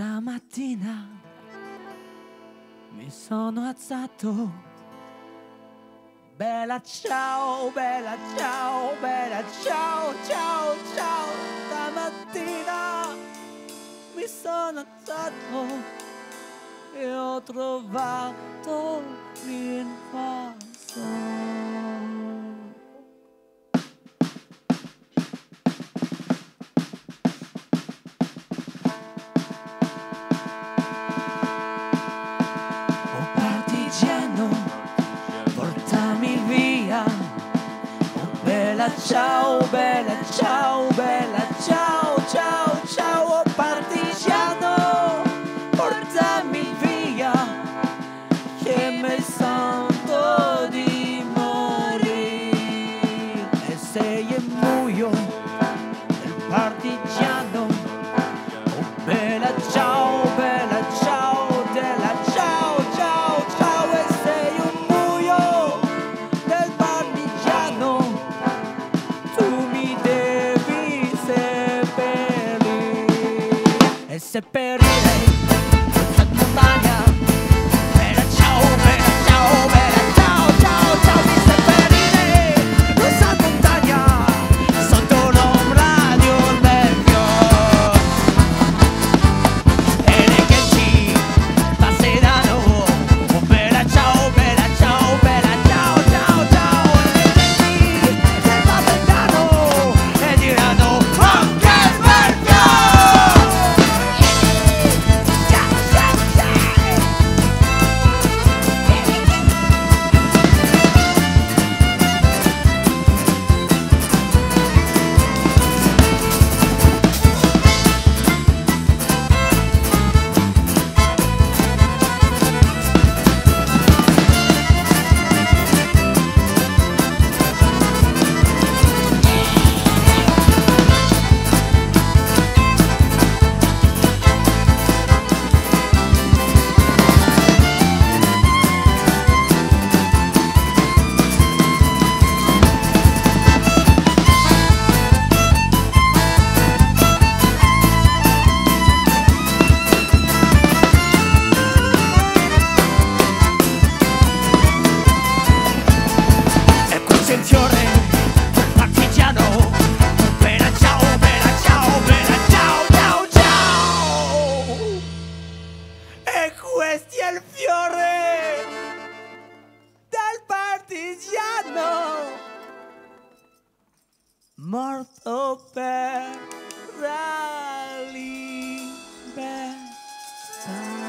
Stamattina mi sono alzato Bella ciao, bella ciao, bella ciao, ciao, ciao. Stamattina mi sono alzato e ho trovato l'infanzia. ciao, bella ciao. Martha Rally Bethel.